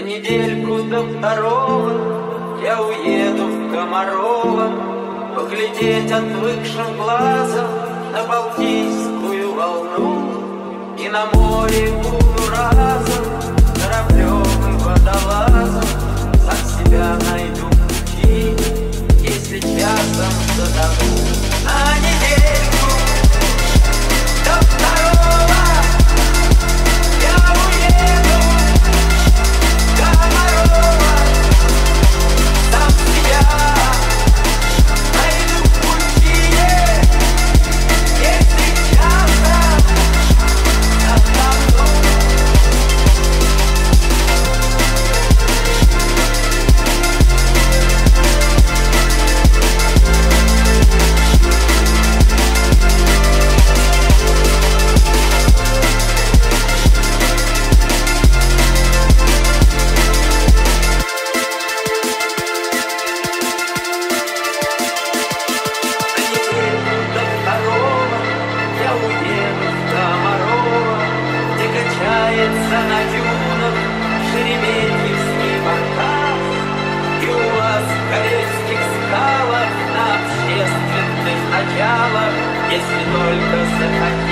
На недельку до второго Я уеду в Комарова Поглядеть отвыкшим глазом На Балтийскую волну. И на море буду разом Esse olho tão cerrado